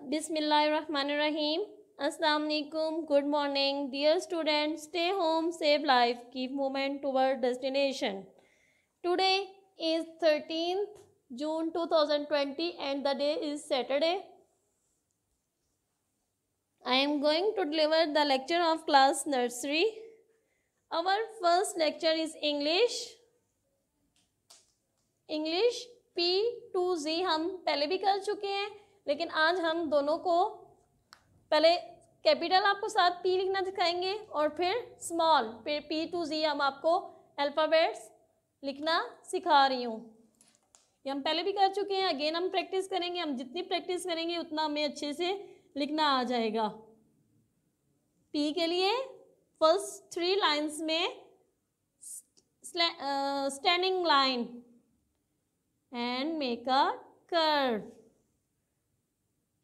बिसमीम अलकुम good morning. Dear student stay home save life keep moment toward destination today is thirteen June 2020 and the day is Saturday I am going to deliver the lecture of class nursery our first lecture is English English P two G हम पहले भी कर चुके हैं। लेकिन आज हम दोनों को पहले कैपिटल आपको साथ पी लिखना दिखाएँगे और फिर स्मॉल फिर पी टू जी हम आपको अल्फ़ाबेट्स लिखना सिखा रही हूँ। ये हम पहले भी कर चुके हैं अगेन हम प्रैक्टिस करेंगे, हम जितनी प्रैक्टिस करेंगे उतना हमें अच्छे से लिखना आ जाएगा। पी के लिए फ़र्स्ट थ्री लाइंस में standing line and make a curve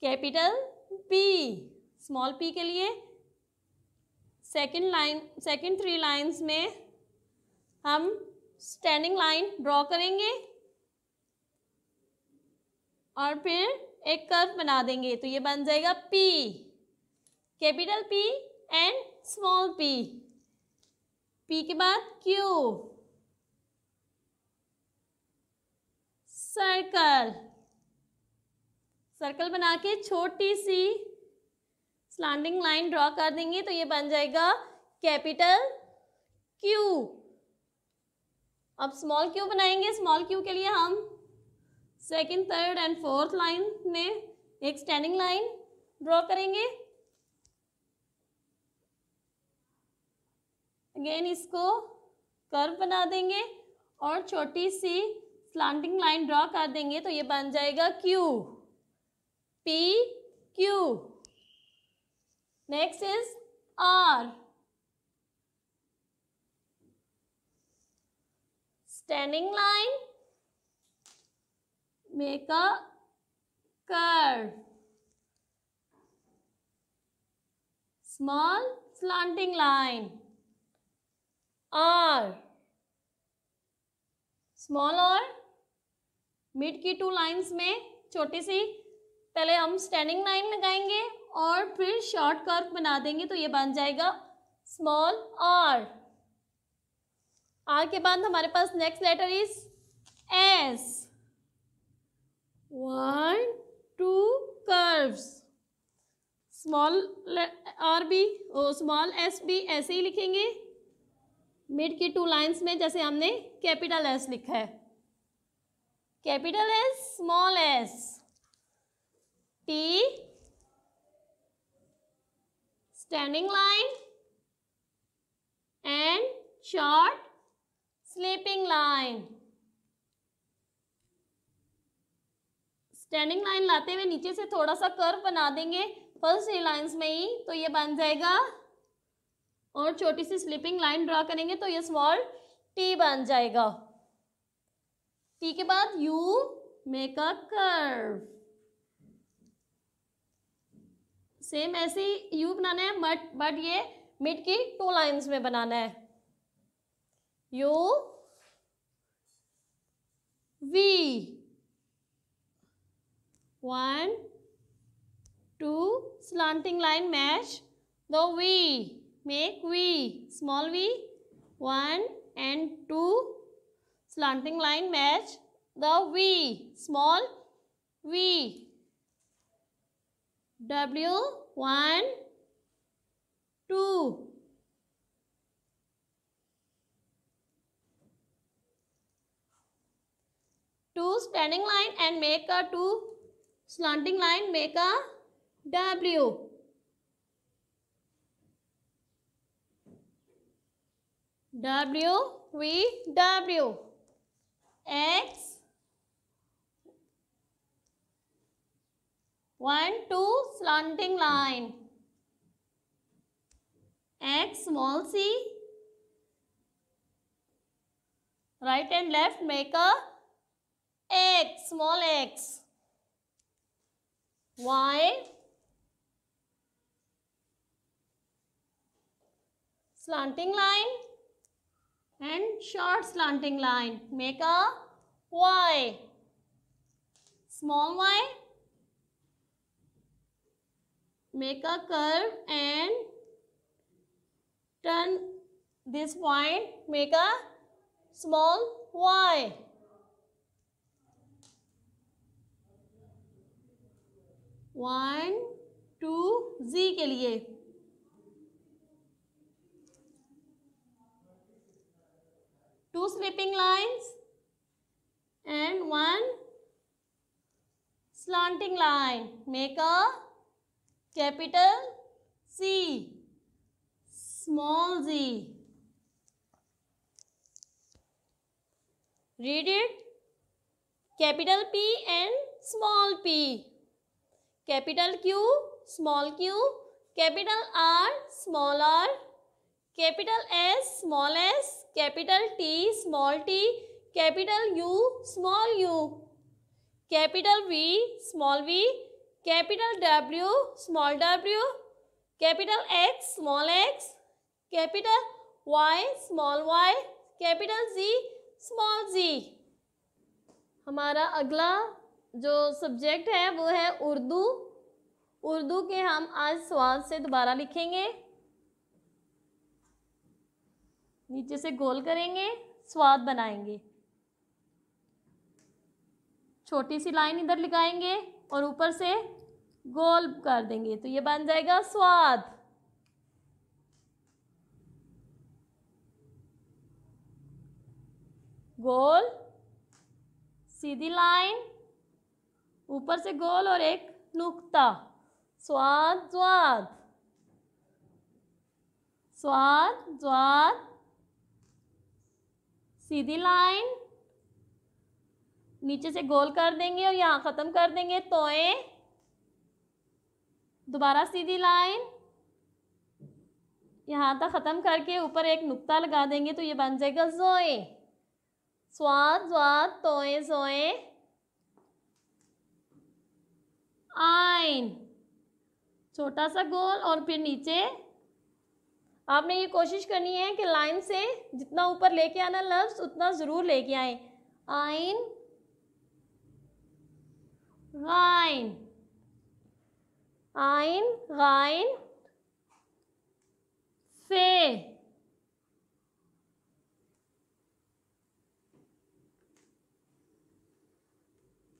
capital P small P के लिए। Second line second three lines में हम स्टैंडिंग लाइन ड्रॉ करेंगे और फिर एक कर्व बना देंगे। तो ये बन जाएगा P capital P and small P P के बाद क्यू सर्कल सर्कल बना के छोटी सी स्लैंडिंग लाइन ड्रॉ कर देंगे तो ये बन जाएगा कैपिटल क्यू अब स्मॉल क्यू बनाएँगे। स्मॉल क्यू के लिए हम second third and fourth line में एक स्टैंडिंग लाइन ड्रॉ करेंगे। अगेन इसको कर्व बना देंगे और छोटी सी स्लांटिंग लाइन ड्रॉ कर देंगे तो ये बन जाएगा Q P Q next is R standing line make a curve small slanting line. R. Small और मिड की टू लाइंस में, छोटी सी पहले हम स्टैंडिंग लाइन लगाएँगे और फिर शॉर्ट कर्व बना देंगे तो ये बन जाएगा स्मॉल आर आर के बाद हमारे पास next letter is S one two curves small R B small S B ऐसे ही लिखेंगे। मिड की टू लाइंस में जैसे हमने कैपिटल एस लिखा है। Capital S small S T standing line and short sleeping line standing line लाते हुए नीचे से थोड़ा सा कर्व बना देंगे। फ़र्स्ट थ्री लाइंस में ही तो ये बन जाएगा। और छोटी सी स्लीपिंग लाइन ड्रॉ करेंगे तो ये स्मॉल टी बन जाएगा। टी के बाद U make a curve same ऐसे ही यू बनाना है बट बट ये मिड की टू लाइंस में बनाना है। U V one two slanting line match the V make V, small v 1 and 2 slanting line match the V. Small v. W 1 2 two standing line and make a two slanting line make a W. W V W. X one two slanting line X small c right and left make a X small x Y slanting line and short slanting line. Make a Y. Small y. make a curve and turn this point make a small y one two G के लिए two sleeping lines and one slanting line make a capital C small z read it capital P and small p capital Q small q capital R small r capital S small s capital T small t capital U small u capital V small v capital W, small w capital X, small x capital Y, small y capital Z, small z हमारा अगला जो subject है, वो है उर्दू। उर्दू के हम आज स्वाद से दोबारा लिखेंगे। नीचे से गोल करेंगे, स्वाद बनाएँगे। छोटी सी लाइन इधर लगाएँगे और ऊपर से गोल कर देंगे। तो ये बन जाएगा स्वाद। गोल, सीधी लाइन, ऊपर से गोल और एक नुक्ता। स्वाद स्वाद। स्वाद स्वाद। सीधी लाइन नीचे से गोल कर देंगे और यहाँ ख़त्म कर देंगे, तोए। दोबारा सीधी लाइन। यहाँ तक ख़त्म करके ऊपर एक नुक्ता लगा देंगे तो ये बन जाएगा जोए। स्वाद स्वाद, तोए, जोए। आइन। छोटा सा गोल और फिर नीचे। आपने ये कोशिश करनी है कि लाइन से जितना ऊपर लेके आना, लफ्ज़ उतना ज़रूर लेके आए। आइन। गाइन आइन गाइन फे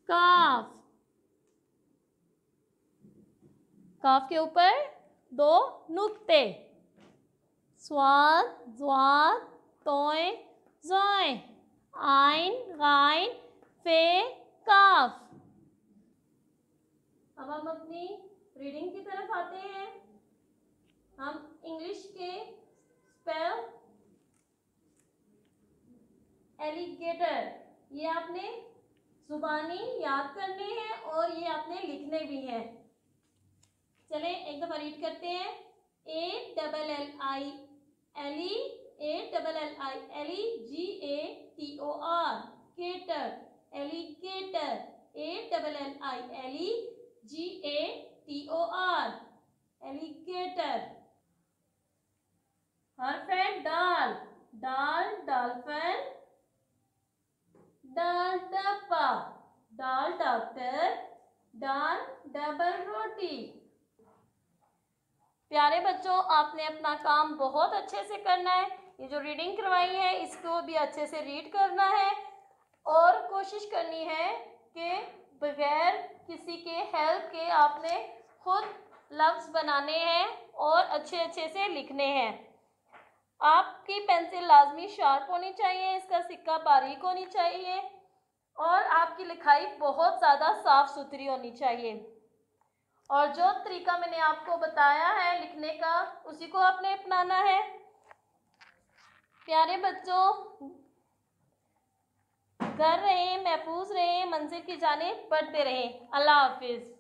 काफ काफ के ऊपर दो नुक्ते। स्वाद ज्वाद तोय जोय आइन गाइन फे काफ अब हम अपनी रीडिंग की तरफ़ आते हैं। हम इंग्लिश के स्पेल एलिगेटर ये आपने जुबानी याद करने हैं और ये आपने लिखने भी हैं। चले, एक दफ़ा रीड करते हैं। A double L I L E A double L I L E G A T O R gator alligator A double L I L E G A T O R alligator हरफेन डाल डाल dolphin डाल डब्बा डाल doctor डाल double रोटी प्यारे बच्चों, आपने अपना काम बहुत अच्छे से करना है। ये जो रीडिंग करवाई है, इसको भी अच्छे से रीड करना है। और कोशिश करनी है कि बगैर किसी के हेल्प के आपने खुद लफ्ज़ बनाने हैं और अच्छे अच्छे से लिखने हैं। आपकी पेंसिल लाजमी शार्प होनी चाहिए, इसका सिक्का बारीक होनी चाहिए और आपकी लिखाई बहुत ज़्यादा साफ़ सुथरी होनी चाहिए। और जो तरीका मैंने आपको बताया है लिखने का, उसी को आपने अपनाना है। प्यारे बच्चों घर रहें महफूज रहें मंजिल की जाने पढ़ते रहें। अल्लाह हाफिज़।